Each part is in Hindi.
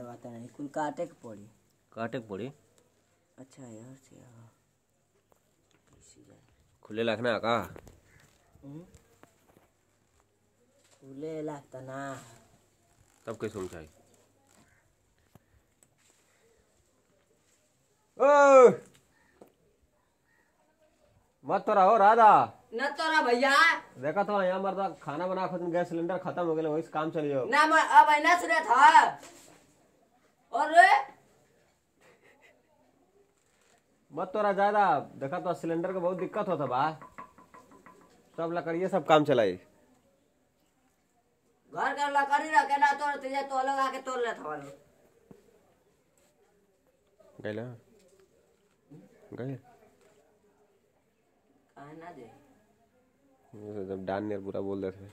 दबाता नहीं कुल काटे के पड़ी? काटे के पड़ी? अच्छा यार से हाँ। खुले रखना का हम्म? खुले लागता ना। तब कैसे समझाई ओ मत तो रहो राधा। न तोरा भैया। देखा तो यहाँ मरता खाना बना खुद गैस सिलेंडर खत्म हो गया वही काम चलियो ना मैं अब ऐना सुने था। और मत तोरा ज़्यादा देखा तो सिलेंडर का बहुत दिक्कत होता बा। सब लकड़िए सब काम चलाई। घर का लकड़ी रखे ना तोड़ तुझे तो लोग आके तोड़ ले था वालो गैला गए काहे ना दे। जब डान ने बुरा बोल देते।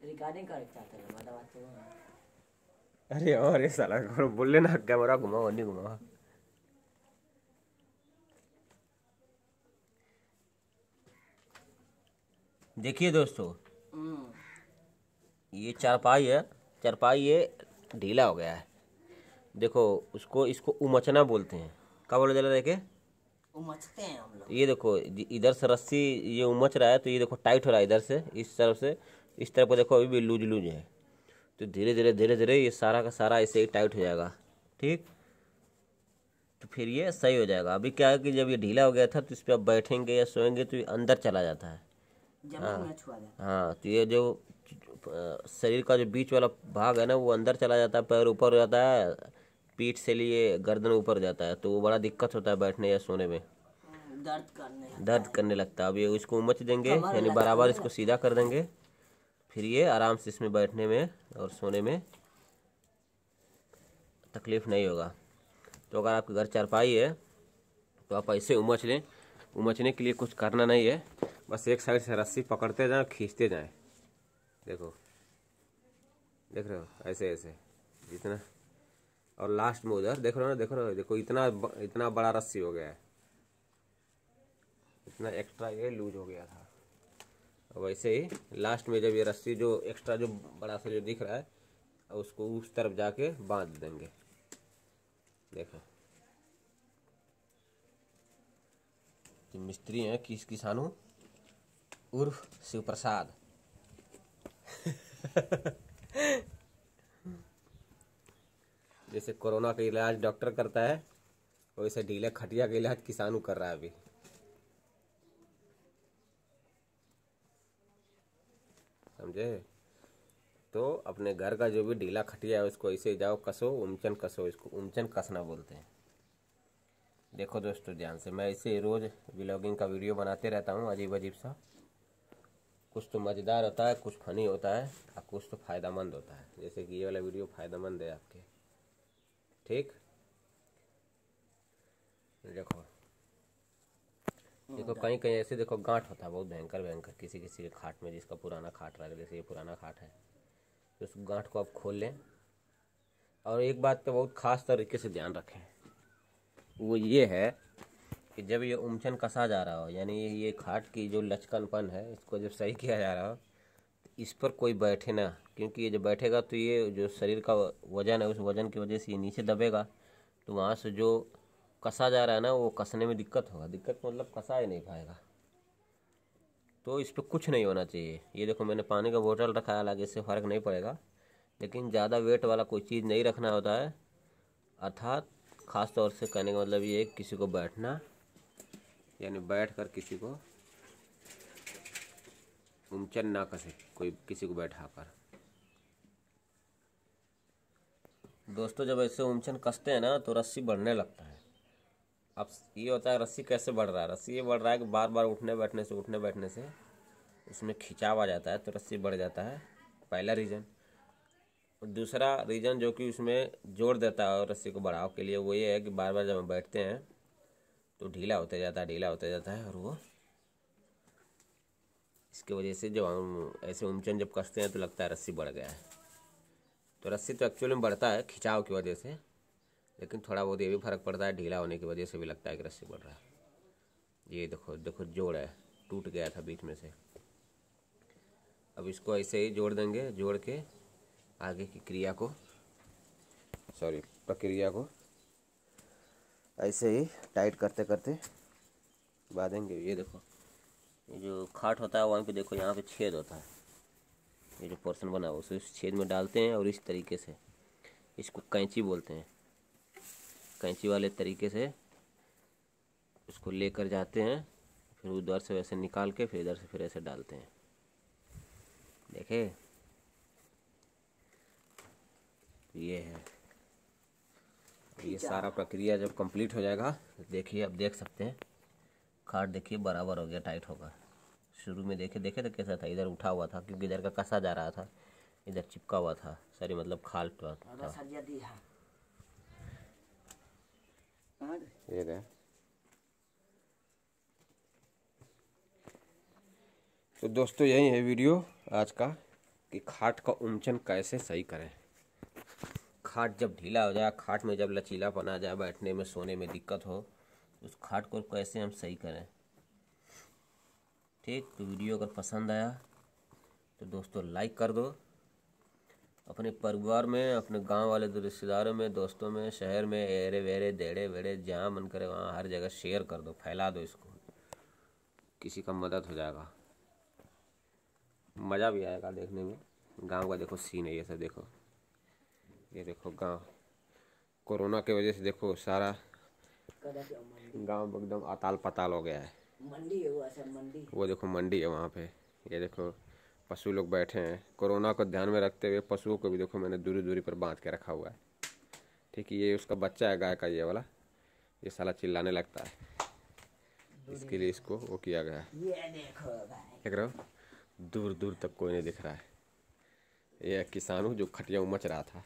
रिकॉर्डिंग करे चाहते हैं मतलब बात अरे अरे साला करो बोले ना कैमरा घुमाओ नहीं घुमाओ। देखिए दोस्तों ये चारपाई है चारपाई ये ढीला हो गया है। देखो उसको इसको उमचना बोलते हैं। क्या बोले जरा देखे? उमचते हैं हम लोग। ये देखो इधर से रस्सी ये उमच रहा है तो ये देखो टाइट हो रहा है इधर से इस तरफ़ से। इस तरफ़ को देखो अभी भी लूज लूज है। तो धीरे धीरे धीरे धीरे ये सारा का सारा ऐसे ही टाइट हो जाएगा। ठीक? तो फिर ये सही हो जाएगा। अभी क्या है कि जब ये ढीला हो गया था तो इस पर आप बैठेंगे या सोएँगे तो ये अंदर चला जाता है। जाता हाँ। तो ये जो शरीर का जो बीच वाला भाग है ना वो अंदर चला जाता है पैर ऊपर हो जाता है पीठ से लिए गर्दन ऊपर हो जाता है तो वो बड़ा दिक्कत होता है बैठने या सोने में। हम्म, दर्द करने दर्द करने लगता है। अब ये इसको उमच देंगे यानी बराबर इसको सीधा कर देंगे। फिर ये आराम से इसमें बैठने में और सोने में तकलीफ़ नहीं होगा। तो अगर आपके घर चारपाई है तो आप ऐसे उमच लें। उमचने के लिए कुछ करना नहीं है। बस एक साइड से रस्सी पकड़ते जाएँ, खींचते जाएँ। देखो। देख रहे हो? ऐसे ऐसे। जितना। और लास्ट में उधर, देख रहे हो ना? देख रहे हो? देखो, इतना इतना बड़ा रस्सी हो गया है। इतना एक्स्ट्रा ये लूज हो गया था। वैसे ही लास्ट में जब ये रस्सी जो एक्स्ट्रा जो बड़ा सा जो दिख रहा है उसको उस तरफ़ जाके बाँध देंगे। देखो। तो मिस्त्री हैं, किस किसानू? उर्फ़ शिव प्रसाद जैसे कोरोना का इलाज डॉक्टर करता है, वैसे ढीले खटिया का इलाज किसानू कर रहा है अभी। समझे? तो अपने घर का जो भी ढीला खटिया है, उसको ऐसे जाओ, कसो, उमचन कसो इसको, उमचन कसना बोलते हैं। देखो दोस्तों ध्यान से, मैं ऐसे रोज ब्लॉगिंग का वीडियो बनाते रहता हूँ अजीब अजीब सा। कुछ तो मज़ेदार होता है, कुछ फनी होता है, और कुछ तो फ़ायदामंद होता है। जैसे कि ये वाला वीडियो फ़ायदेमंद है आपके। ठीक? देखो देखो कहीं कहीं ऐसे देखो, गांठ होता है, बहुत भयंकर भयंकर किसी किसी के खाट में, जिसका पुराना खाट रहा है जैसे ये पुराना खाट है। तो उस गांठ को आप खोल लें। और एक बात का बहुत खास तरीके से ध्यान रखें। वो ये है कि जब ये उमचन कसा जा रहा हो, यानी ये ये खाट की जो लचकनपन है, इसको जब सही किया जा रहा हो तो इस पर कोई बैठे ना। क्योंकि ये जब बैठेगा तो ये जो शरीर का वज़न है, उस वज़न की वजह से ये नीचे दबेगा। तो वहाँ से जो कसा जा रहा है ना, वो कसने में दिक्कत होगा। दिक्कत मतलब कसा ही नहीं पाएगा तो इस पर कुछ नहीं होना चाहिए। ये देखो, मैंने पानी का बोतल रखा है, हालाँकि इससे फ़र्क नहीं पड़ेगा। लेकिन ज़्यादा वेट वाला कोई चीज़ नहीं रखना होता है। अर्थात, ख़ास तौर से कहने का मतलब ये किसी को बैठना, यानी बैठ कर किसी को उमचन ना कसे, कोई किसी को बैठा कर। दोस्तों, जब ऐसे उमचन कसते हैं ना तो रस्सी बढ़ने लगता है। अब ये होता है रस्सी कैसे बढ़ रहा है? रस्सी ये बढ़ रहा है कि बार बार उठने बैठने से, उठने बैठने से उसमें खिंचाव आ जाता है तो रस्सी बढ़ जाता है। पहला रीज़न। और दूसरा रीज़न जो कि उसमें जोड़ देता है रस्सी को बढ़ाव के लिए वो ये है कि बार बार जब हम बैठते हैं तो ढीला होते जाता है, ढीला होते जाता है और वो इसकी वजह से जब हम ऐसे उमचन जब कसते हैं तो लगता है रस्सी बढ़ गया है। तो रस्सी तो एक्चुअली में बढ़ता है, खिंचाव की वजह से। लेकिन थोड़ा बहुत ये भी फ़र्क पड़ता है, ढीला होने की वजह से भी लगता है कि रस्सी बढ़ रहा है। ये देखो देखो जोड़ है, टूट गया था बीच में से। अब इसको ऐसे ही जोड़ देंगे, जोड़ के आगे की क्रिया को सॉरी प्रक्रिया को ऐसे ही टाइट करते करते बांधेंगे। ये देखो, ये जो खाट होता है, वहाँ पे देखो, यहाँ पे छेद होता है। ये जो पोर्शन बना हुआ उसे इस छेद में डालते हैं और इस तरीके से इसको कैंची बोलते हैं। कैंची वाले तरीके से उसको लेकर जाते हैं फिर उधर से वैसे निकाल के फिर इधर से फिर ऐसे डालते हैं। देखे? ये है। ये सारा प्रक्रिया जब कंप्लीट हो जाएगा तो देखिए अब देख सकते हैं। खाट देखिए बराबर हो गया टाइट होगा। शुरू में देखे देखे तो कैसा था इधर उठा हुआ था क्योंकि इधर का कसा जा रहा था इधर चिपका हुआ था सॉरी मतलब खाल था दादा सरिया दी है कहाँ गए? ये गया तो दोस्तों, यही है वीडियो आज का कि खाट का उमचन कैसे सही करें। खाट जब ढीला हो जाए, खाट में जब लचीलापन आ जाए, बैठने में, सोने में दिक्कत हो तो उस खाट को कैसे हम सही करें? ठीक तो वीडियो अगर पसंद आया तो दोस्तों लाइक कर दो। अपने परिवार में अपने गाँव वाले रिश्तेदारों में दोस्तों में शहर में एरे वेरे देड़े वेड़े जहाँ मन करे वहाँ हर जगह शेयर कर दो फैला दो इसको। किसी का मदद हो जाएगा। मज़ा भी आएगा देखने में। गाँव का देखो सीन है ये सब देखो। ये देखो गाँव। कोरोना के वजह से देखो सारा गाँव एकदम अताल पताल हो गया है। मंडी है वो मंडी। वो देखो मंडी है वहाँ पे। ये देखो पशु लोग बैठे हैं कोरोना को ध्यान में रखते हुए पशुओं को भी देखो मैंने दूरी दूरी पर बाँध के रखा हुआ है। ठीक है ये उसका बच्चा है गाय का ये वाला ये साला चिल्लाने लगता है। इसके लिए इसको वो किया गया है। ये देखो रहे हो? दूर दूर तक कोई नहीं दिख रहा है। ये किसान हूँ जो खटिया उमच रहा था।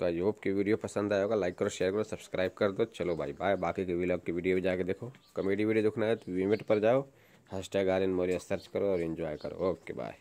तो आई होप की वीडियो पसंद आया होगा लाइक करो शेयर करो सब्सक्राइब कर दो। चलो भाई बाय। बाकी के व्लॉग की वीडियो भी जाके देखो। कॉमेडी वीडियो देखना है तो वीमेट पर जाओ। हैश टैग आर इन मोरिया सर्च करो और इन्जॉय करो। Okay bye